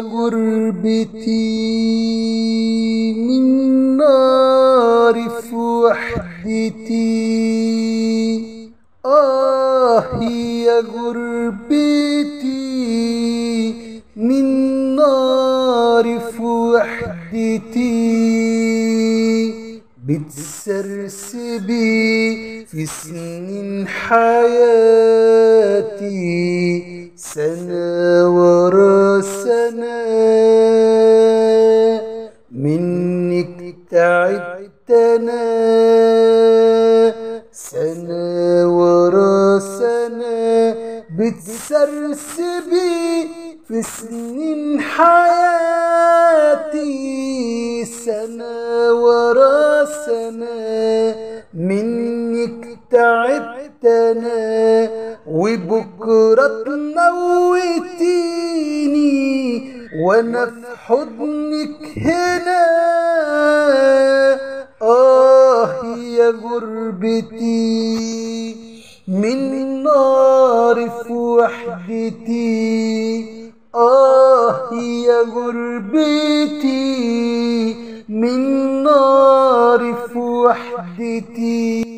غربتي من نار وحدتي آه يا غربتي من نار وحدتي بتسرسبي في سنين حياتي. سنة ورا منك تعبت أنا سنة ورا سنة بتسرسبي في سنين حياتي. سنة ورا سنة منك تعبت أنا وبكرة تموتيني وأنا في حضنك هنا. آه يا غربتي. من نار في وحدتي آه يا غربتي. من نار في وحدتي